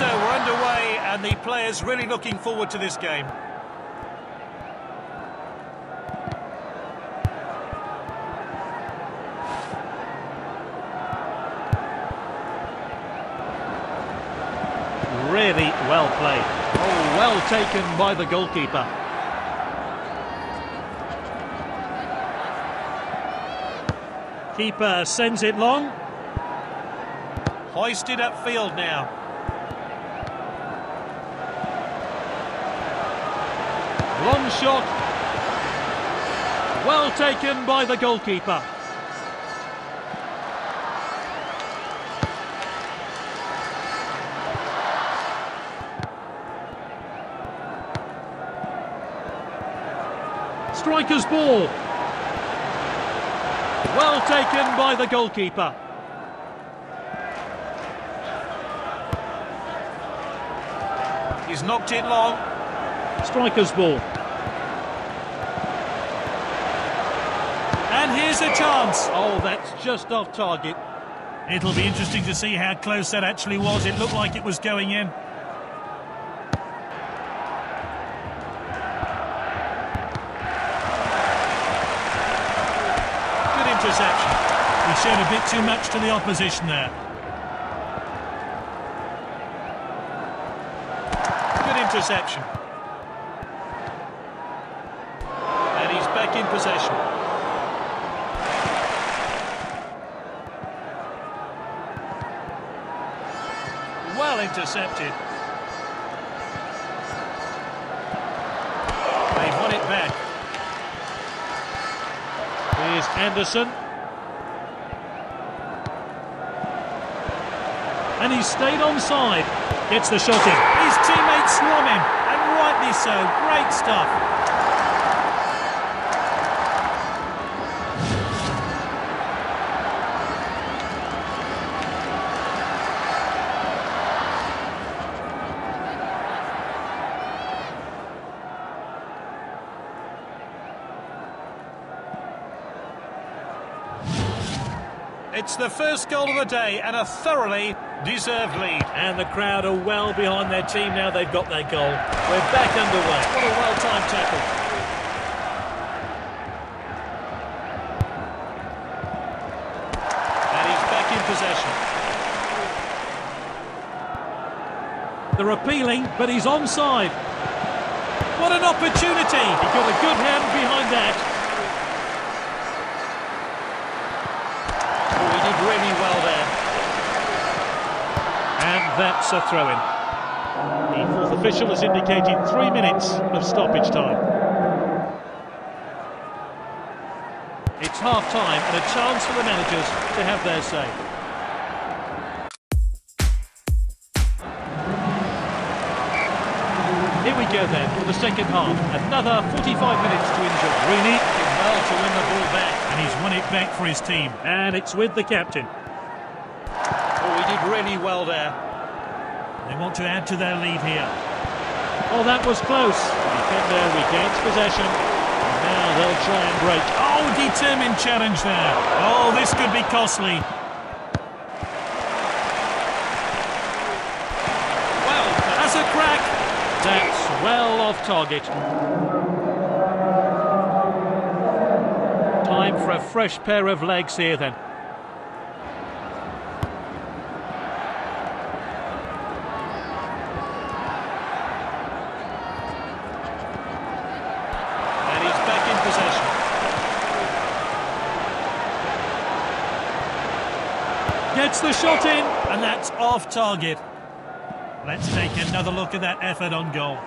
so, we're underway and the players really looking forward to this game. Really well played. Oh, well taken by the goalkeeper. Keeper sends it long. Hoisted upfield now. Long shot. Well taken by the goalkeeper. Striker's ball. Well taken by the goalkeeper. He's knocked it long. Striker's ball. And here's a chance. Oh, that's just off target. It'll be interesting to see how close that actually was. It looked like it was going in. Good interception. He showed a bit too much to the opposition there. Good interception. And he's back in possession. Intercepted. They've won it back. Here's Anderson. And he's stayed onside. Gets the shot in. His teammates swarm him, and rightly so. Great stuff. It's the first goal of the day and a thoroughly deserved lead. And the crowd are well behind their team now they've got their goal. We're back underway. What a well-timed tackle. And he's back in possession. They're appealing, but he's onside. What an opportunity! He got a good hand behind that. Really well there. And that's a throw-in. The fourth official has indicated three minutes of stoppage time. It's half-time and a chance for the managers to have their say. Here we go then for the second half. Another 45 minutes to enjoy. Rooney did well to win the ball back, and he's won it back for his team. And it's with the captain. Oh, he did really well there. They want to add to their lead here. Oh, that was close. Defender regains possession. And now they'll try and break. Oh, determined challenge there. Oh, this could be costly. Well, that's a crack. That's well off target. Time for a fresh pair of legs here then. And he's back in possession. Gets the shot in, and that's off target. Let's take another look at that effort on goal.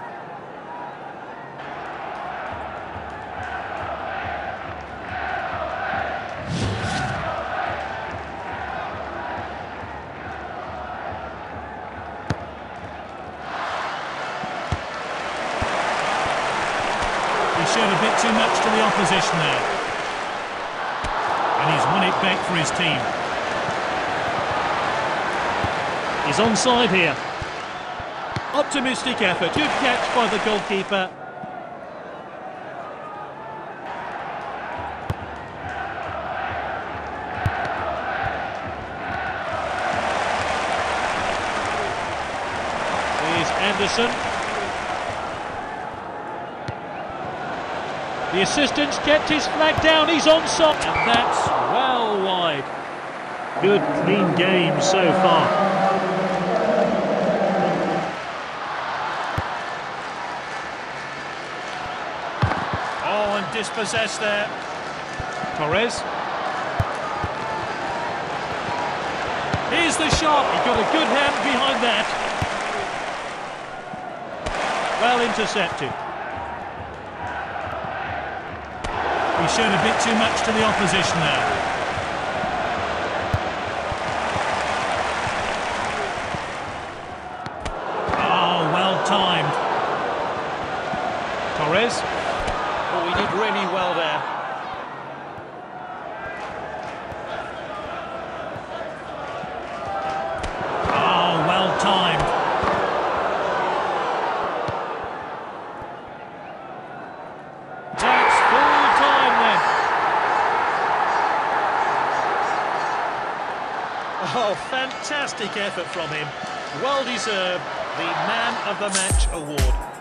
He showed a bit too much to the opposition there. And he's won it back for his team. He's onside here. Optimistic effort. Good catch by the goalkeeper. Anderson. The assistant's kept his flag down, he's on onside. And that's well wide. Good, clean game so far. Oh, and dispossessed there. Torres. Here's the shot. He got a good hand behind that. Well intercepted. He showed a bit too much to the opposition there. Oh, well timed. Torres. Oh, he did really well there. Oh, well timed. That's full time then. Oh, fantastic effort from him. Well deserved. The Man of the Match award.